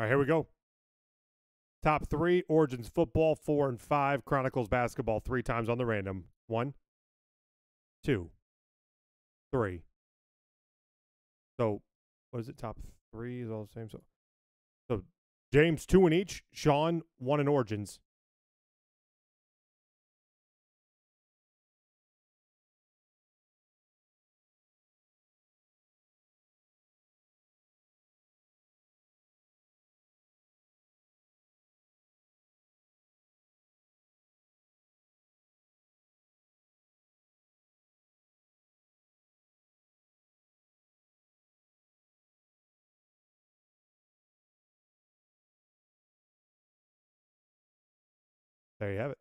All right, here we go. Top three Origins football, four and five. Chronicles basketball, three times on the random. One, two, three. So, what is it? Top three is all the same. So, so James, two in each. Sean, one in Origins. There you have it.